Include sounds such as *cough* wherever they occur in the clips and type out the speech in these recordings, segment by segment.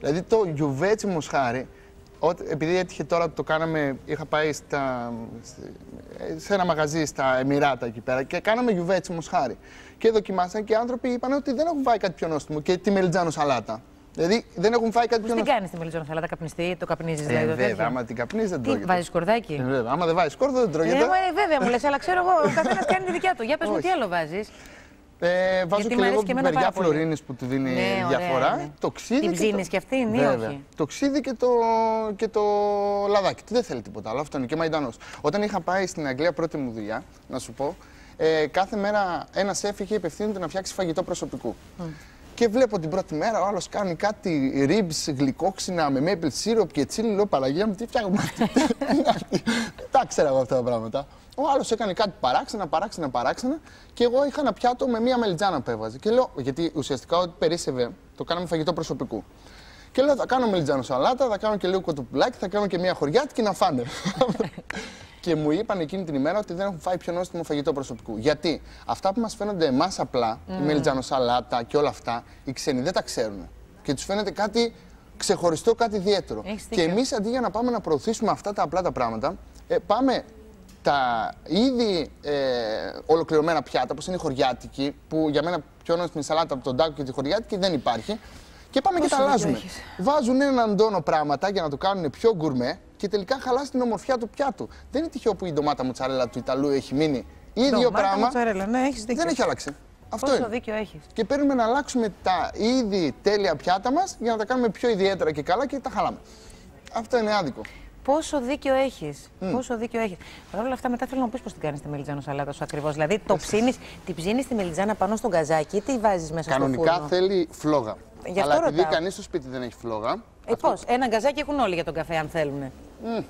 Δηλαδή το γιουβέτσι μοσχάρι, επειδή έτυχε τώρα που το κάναμε, είχα πάει στα, σε ένα μαγαζί στα Εμμυράτα εκεί πέρα και κάναμε γιουβέτσι μοσχάρι. Και δοκιμάσαν και οι άνθρωποι είπαν ότι δεν έχουν φάει κάτι πιο νόστιμο και τη μελιτζάνο σαλάτα. Δηλαδή δεν έχουν φάει κάτι πιο νόστιμο. Τι κάνεις τη μελιτζάνο σαλάτα, καπνιστή, το καπνίζεις δηλαδή. Ε, βέβαια, άμα την καπνίζεις δεν τρώγεται. Βάζεις σκορδάκι; Ε, βέβαια, άμα δεν βάζεις σκόρδο δεν τρώγεται. Ε, ε, βέβαια μου λες, αλλά ξέρω εγώ, ο καθένας κάνει τη δικιά του. Για πες μου τι άλλο βάζεις; Ε, βάζω Γιατί και λίγο μεριά φλωρίνης που του δίνει ναι, διαφορά. Ναι. Το ξύδι. Την ψήνει και, το... και αυτή, ναι, όχι. Το ξύδι και το, και το λαδάκι. Δεν θέλει τίποτα άλλο. Αυτό είναι και μαϊντανός. Όταν είχα πάει στην Αγγλία πρώτη μου δουλειά, να σου πω, ε, κάθε μέρα ένας σεφ είχε υπευθύνεται να φτιάξει φαγητό προσωπικού. Mm. Και βλέπω την πρώτη μέρα ο άλλος κάνει κάτι ribs γλυκόξινα με maple syrup και τσίλι. Λέω Παραγία μου, τι φτιάχνουμε αυτή; *laughs* Δεν τα ξέρα εγώ αυτά τα πράγματα. Ο άλλος έκανε κάτι παράξενα, παράξενα, παράξενα και εγώ είχα ένα πιάτο με μία μελιτζάνα που έβαζε. Και λέω, γιατί ουσιαστικά ό,τι περίσσευε το κάναμε φαγητό προσωπικού. Και λέω, θα κάνω μελιτζάνο σαλάτα, θα κάνω και λίγο κοτοπουλάκι, θα κάνω και μία χωριάτικη να φάνε. *laughs* και μου είπαν εκείνη την ημέρα ότι δεν έχουν φάει πιο νόστιμο φαγητό προσωπικού. Γιατί αυτά που μας φαίνονται εμάς απλά, mm. η μελιτζάνο σαλάτα και όλα αυτά, οι ξένοι δεν τα ξέρουν. Και τους φαίνεται κάτι ξεχωριστό, κάτι ιδιαίτερο. Και εμείς αντί για να πάμε να προωθήσουμε αυτά τα απλά τα πράγματα, ε, πάμε τα ήδη ε, ολοκληρωμένα πιάτα, όπως είναι η χωριάτικη, που για μένα πιο νόστιμη σαλάτα από τον τάκο και τη χωριάτικη δεν υπάρχει. Και πάμε και τα αλλάζουμε. Βάζουν έναν τόνο πράγματα για να το κάνουν πιο γκουρμέ και τελικά χαλάσει την ομορφιά του πιάτου. Δεν είναι τυχαίο που η ντομάτα μοτσαρέλα του Ιταλού έχει μείνει ίδιο πράγμα. Μοτσαρέλα, ναι, έχεις δίκιο. Δεν έχει αλλάξει. Αυτό Πόσο είναι. δίκιο έχεις. Και παίρνουμε να αλλάξουμε τα ήδη τέλεια πιάτα μας για να τα κάνουμε πιο ιδιαίτερα και καλά και τα χαλάμε. Αυτό είναι άδικο. Πόσο δίκιο έχεις. Mm. Πόσο δίκιο έχεις. Παρ' όλα αυτά, μετά θέλω να μου πεις πώς την κάνεις τη μελιτζάνο σαλάτα σου ακριβώς. Δηλαδή, το ψήνεις, την ψήνεις τη μελιτζάνα πάνω στον καζάκι ή τη βάζεις μέσα Κανονικά στο φούρνο. θέλει φλόγα. Γι Αλλά επειδή κανείς στο σπίτι δεν έχει φλόγα. Ε, αυτό... πώς. Ένα γκαζάκι έχουν όλοι για τον καφέ, αν θέλουν. Mm.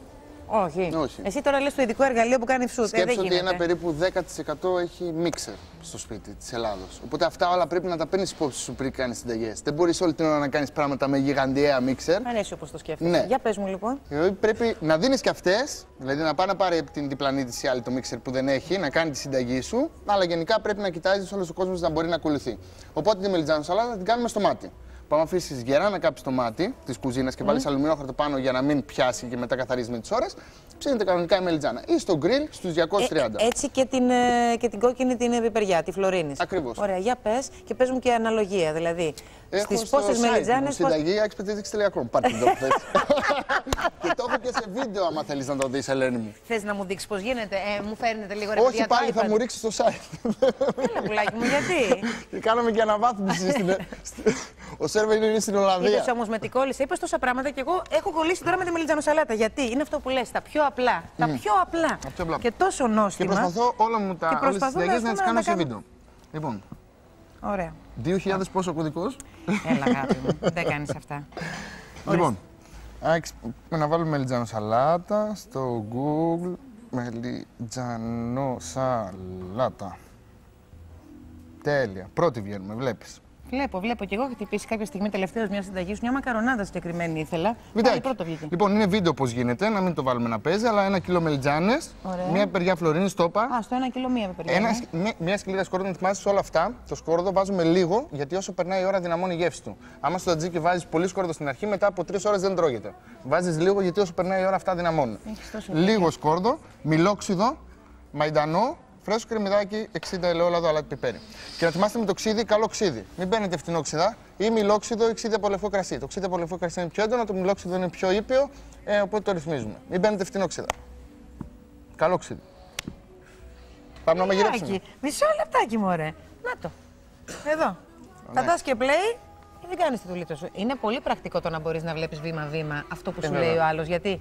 Όχι. Όχι. Εσύ τώρα λες το ειδικό εργαλείο που κάνει φσούτ. Ε, Σκέψω ότι ένα περίπου 10% έχει μίξερ στο σπίτι της Ελλάδος. Οπότε αυτά όλα πρέπει να τα παίρνεις υπόψη σου πριν κάνεις συνταγές. Δεν μπορείς όλη την ώρα να κάνεις πράγματα με γιγαντιαία μίξερ. Αρέσει όπως το σκέφτεσαι. Ναι. Για πες μου λοιπόν. Δηλαδή πρέπει να δίνεις και αυτές, δηλαδή να πάει να πάρει την διπλανή τη άλλη το μίξερ που δεν έχει, να κάνει τη συνταγή σου. Αλλά γενικά πρέπει να κοιτάζεις όλος ο κόσμος να μπορεί να ακολουθεί. Οπότε τη μελιτζάνο σαλάτα την κάνουμε στο μάτι. Πάμε αφήσεις γερά να κάψει το μάτι τη κουζίνα και mm. βάλει αλουμινόχαρτο πάνω για να μην πιάσει και μετά καθαρίζεις με τις ώρες. Ψήνεται κανονικά η μελιτζάνα. Ή στο γκριλ στους 230. Ε, έτσι και την, ε, και την κόκκινη την πιπεριά, τη φλωρίνης. Ακριβώς. Ωραία, για πες και πες μου και αναλογία. Δηλαδή, στις πόσες μελιτζάνες. Συνταγή expertise.com. Πάρτε την *laughs* Και το έχω και σε βίντεο, άμα θέλεις να το δεις, Ελένη μου. Θες να μου δείξεις πώς γίνεται, ε, μου φέρνετε λίγο ρε Όχι, πάλι θα μου ρίξεις το site. Έλα, πουλάκι μου, γιατί; *laughs* Και κάναμε και αναβάθμιση στην. Ο σερβερ είναι στην Ολλανδία. Είδες όμως με την κόλληση, είπες τόσα πράγματα και εγώ έχω κολλήσει τώρα με τη μελιτζάνο σαλάτα. Γιατί; Είναι αυτό που λες, τα πιο απλά. Τα πιο απλά. Και τόσο νόστιμα. Και προσπαθώ όλα μου τα συνταγές να τις κάνω σε βίντεο. Λοιπόν. Ωραία. 2.000 πόσο κωδικό. Έλα, αγάπη μου. Δεν κάνεις αυτά. Λοιπόν, να βάλουμε μελιτζάνο σαλάτα στο Google. Μελιτζάνο σαλάτα. Τέλεια. Πρώτη βγαίνουμε, βλέπεις. Βλέπω, βλέπω. Και εγώ έχω χτυπήσει κάποια στιγμή τελευταία μια συνταγή σου. Μια μακαρονάδα συγκεκριμένη ήθελα. Πάλι πρώτο βγήκε. Λοιπόν, είναι βίντεο πώς γίνεται, να μην το βάλουμε να παίζει, αλλά ένα κιλό μελιτζάνες, μια περιά φλωρίνη, στόπα. Α, στο ένα κιλό μία περιά. Ένας, ναι. μια σκληρά σκόρδο, να θυμάσαι όλα αυτά. Το σκόρδο βάζουμε λίγο, γιατί όσο περνάει η ώρα δυναμώνει η γεύση του. Άμα στο τζίκι βάζεις πολύ σκόρδο στην αρχή, μετά από τρεις ώρες δεν τρώγεται. Βάζεις λίγο, γιατί όσο περνάει η ώρα αυτά δυναμώνουν. Λίγο σκόρδο, μιλόξιδο, μαϊντανό, Φρέσκο κρεμμυδάκι 60 ελαιόλαδο αλάτι πιπέρι. Και να θυμάστε με το ξύδι, καλό ξύδι. Μην παίρνετε φτηνό ξυδά ή μιλόξιδο ή ξύδι από λευκό κρασί. Το ξύδι από λευκό κρασί είναι πιο έντονο, το μιλόξιδο είναι πιο ήπιο, ε, οπότε το ρυθμίζουμε. Μην παίρνετε φτηνό ξύδα. Καλό ξύδι. Πάμε να μαγειρέψουμε. Μισό λεπτάκι, μωρέ. Να το. Εδώ. Ναι. Θα και play και δεν κάνεις τη δουλειά σου. Είναι πολύ πρακτικό το να μπορείς να βλέπεις βήμα-βήμα αυτό που ε, σου λέει ο άλλος. Γιατί